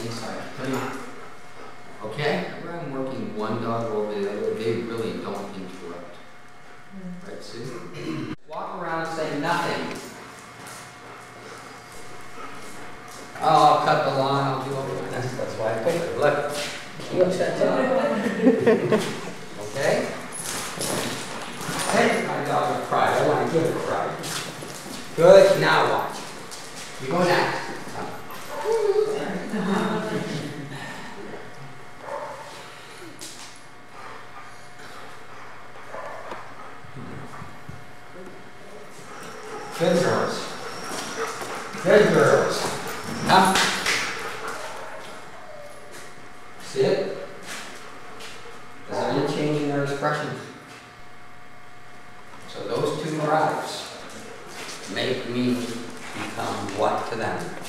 inside, put. Okay? Whenever I'm working one dog over the other, they really don't interrupt. Hmm. Right, Sue? Walk around and say nothing. Oh, I'll cut the lawn, I'll do all the, that's, that's why I picked it, look. You upset too? Okay? Hey, my dog will cry, I want to give it a cry. Good, now watch. You go next. Good girls. Good girls. Come. Sit. Is there any change in their expressions? So those two drives make me become what to them?